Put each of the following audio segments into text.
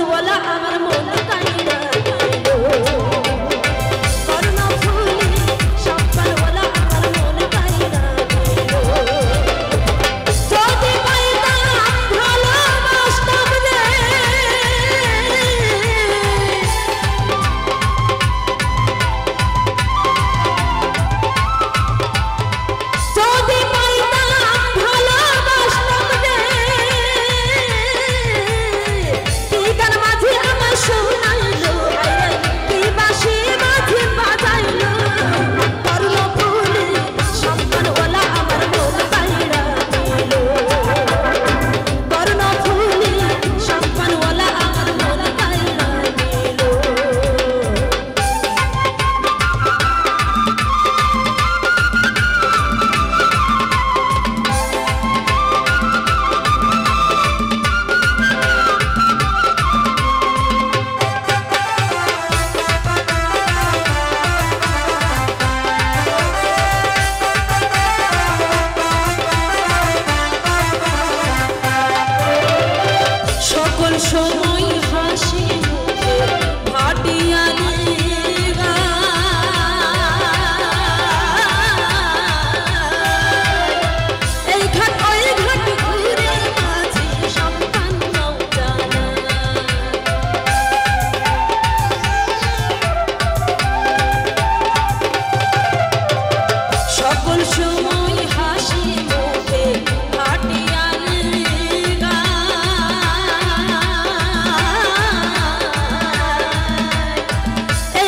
সম্মানওয়ালা আমার মন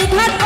এই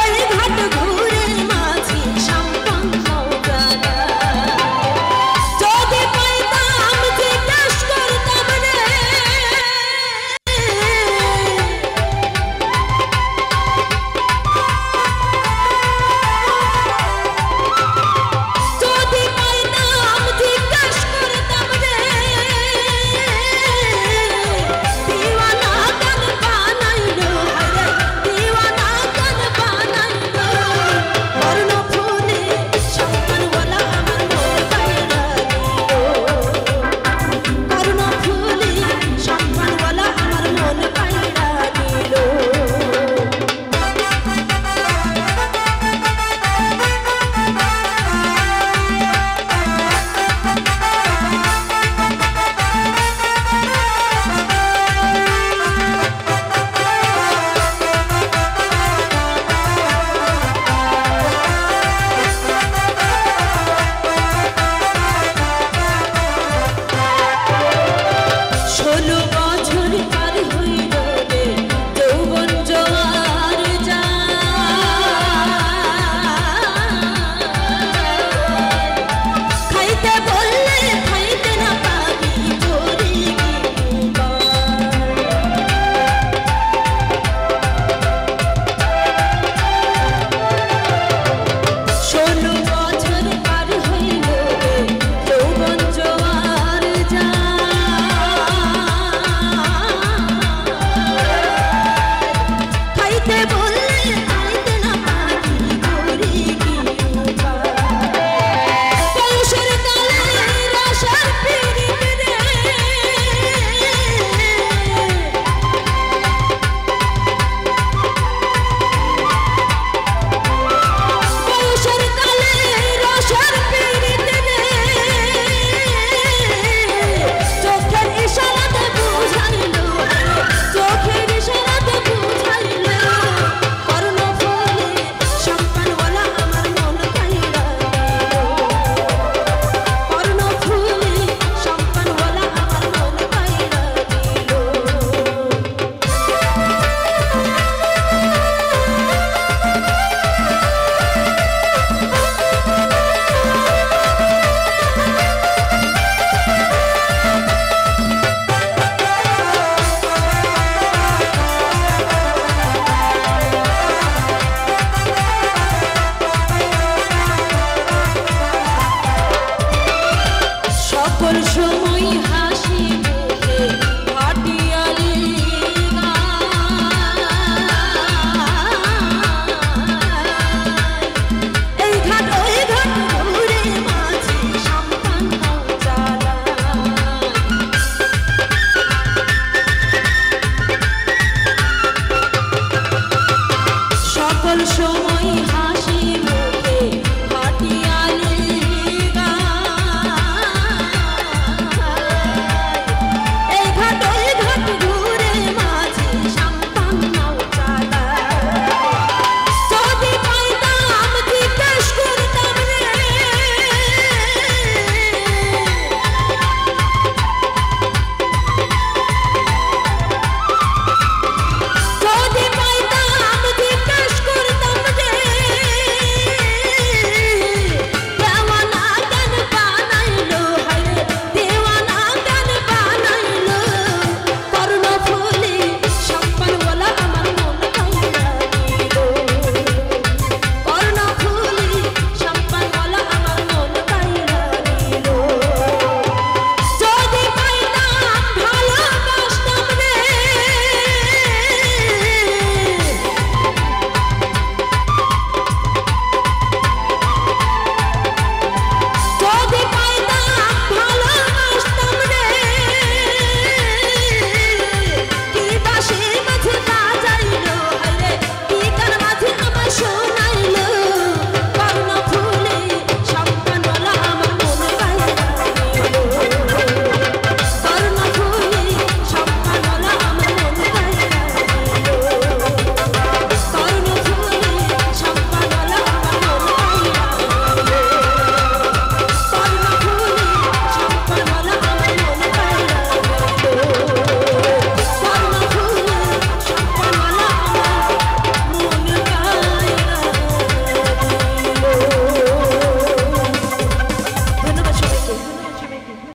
什么遗？